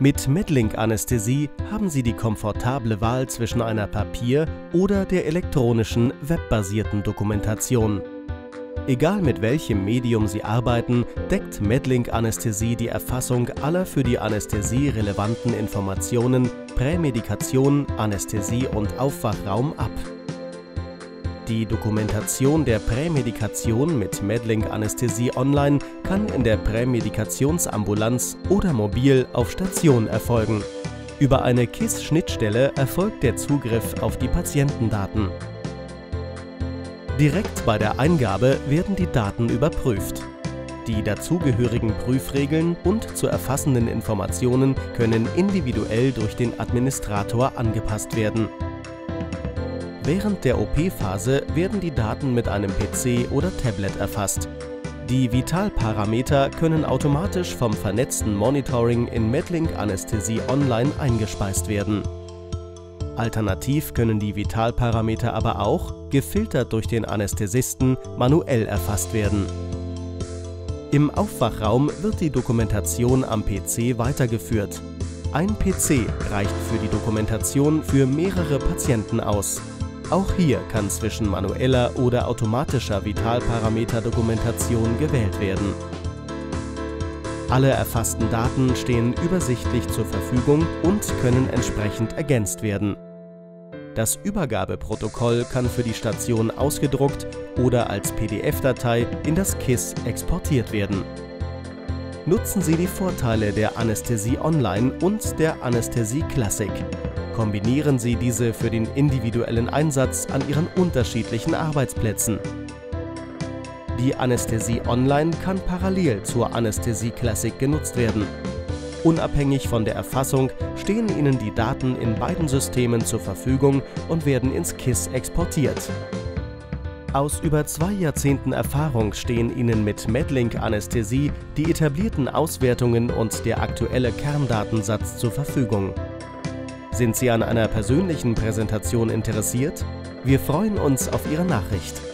Mit Medlink-Anästhesie haben Sie die komfortable Wahl zwischen einer Papier- oder der elektronischen, webbasierten Dokumentation. Egal mit welchem Medium Sie arbeiten, deckt Medlink-Anästhesie die Erfassung aller für die Anästhesie relevanten Informationen, Prämedikation, Anästhesie und Aufwachraum ab. Die Dokumentation der Prämedikation mit Medlink-Anästhesie online kann in der Prämedikationsambulanz oder mobil auf Station erfolgen. Über eine KISS-Schnittstelle erfolgt der Zugriff auf die Patientendaten. Direkt bei der Eingabe werden die Daten überprüft. Die dazugehörigen Prüfregeln und zu erfassenden Informationen können individuell durch den Administrator angepasst werden. Während der OP-Phase werden die Daten mit einem PC oder Tablet erfasst. Die Vitalparameter können automatisch vom vernetzten Monitoring in Medlink Anästhesie Online eingespeist werden. Alternativ können die Vitalparameter aber auch, gefiltert durch den Anästhesisten, manuell erfasst werden. Im Aufwachraum wird die Dokumentation am PC weitergeführt. Ein PC reicht für die Dokumentation für mehrere Patienten aus. Auch hier kann zwischen manueller oder automatischer Vitalparameter-Dokumentation gewählt werden. Alle erfassten Daten stehen übersichtlich zur Verfügung und können entsprechend ergänzt werden. Das Übergabeprotokoll kann für die Station ausgedruckt oder als PDF-Datei in das KISS exportiert werden. Nutzen Sie die Vorteile der Anästhesie Online und der Anästhesie Classic. Kombinieren Sie diese für den individuellen Einsatz an Ihren unterschiedlichen Arbeitsplätzen. Die Anästhesie Online kann parallel zur Anästhesie Classic genutzt werden. Unabhängig von der Erfassung stehen Ihnen die Daten in beiden Systemen zur Verfügung und werden ins KISS exportiert. Aus über zwei Jahrzehnten Erfahrung stehen Ihnen mit Medlink Anästhesie die etablierten Auswertungen und der aktuelle Kerndatensatz zur Verfügung. Sind Sie an einer persönlichen Präsentation interessiert? Wir freuen uns auf Ihre Nachricht.